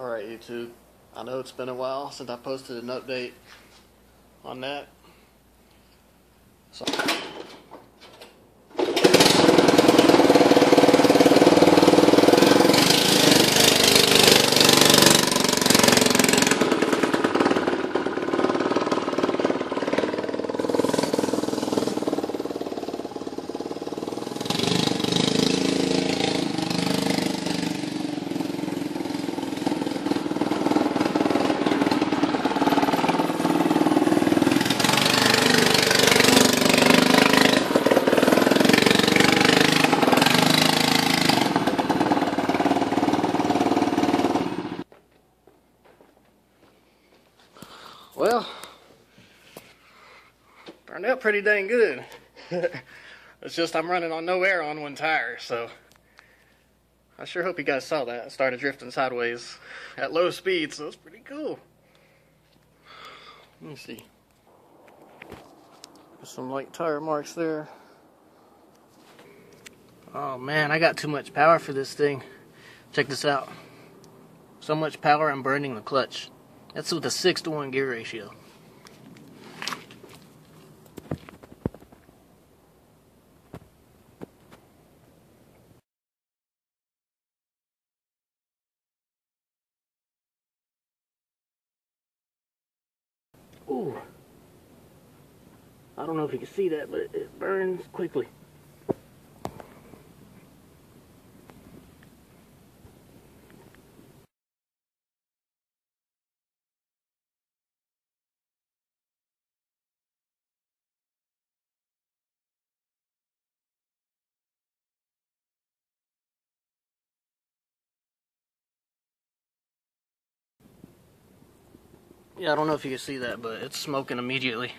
Alright, YouTube. I know it's been a while since I posted an update on that. So. Well, turned out pretty dang good. it's just I'm running on no air on one tire, so I sure hope you guys saw that. I started drifting sideways at low speed, so it's pretty cool. Let me see. There's some light tire marks there. Oh man, I got too much power for this thing. Check this out. So much power, I'm burning the clutch. That's with a 6 to 1 gear ratio. Ooh. I don't know if you can see that, but it burns quickly. Yeah, I don't know if you can see that, but it's smoking immediately.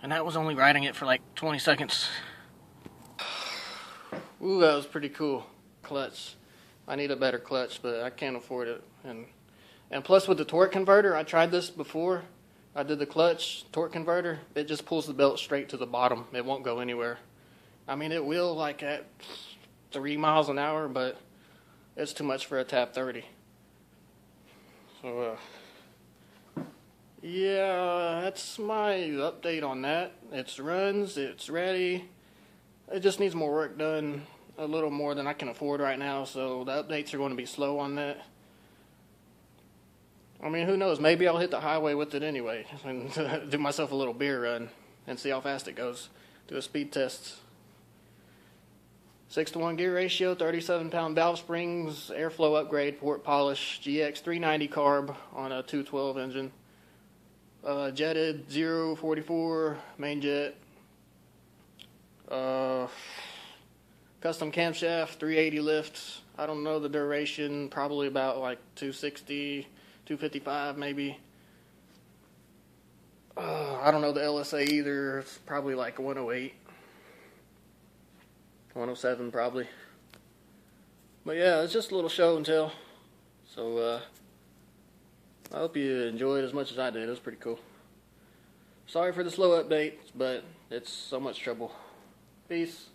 And that was only riding it for like 20 seconds. Ooh, that was pretty cool. Clutch. I need a better clutch, but I can't afford it. And and plus with the torque converter, I tried this before. I did the clutch torque converter. It just pulls the belt straight to the bottom. It won't go anywhere. I mean, it will like at three miles an hour, but it's too much for a TAV 30. So, uh, yeah, that's my update on that. It's runs, it's ready. It just needs more work done, a little more than I can afford right now, so the updates are going to be slow on that. I mean, who knows? Maybe I'll hit the highway with it anyway and do myself a little beer run and see how fast it goes. Do a speed test. 6 to 1 gear ratio, 37 pound valve springs, airflow upgrade, port polish, GX 390 carb on a 212 engine uh, jetted 044 main jet. Uh, custom camshaft 380 lifts. I don't know the duration probably about like 260 255 maybe. Uh, i don't know the lsa either. It's probably like 108 107 probably. But yeah it's just a little show and tell. So uh I hope you enjoyed as much as I did. It was pretty cool. Sorry for the slow update, but it's so much trouble. Peace.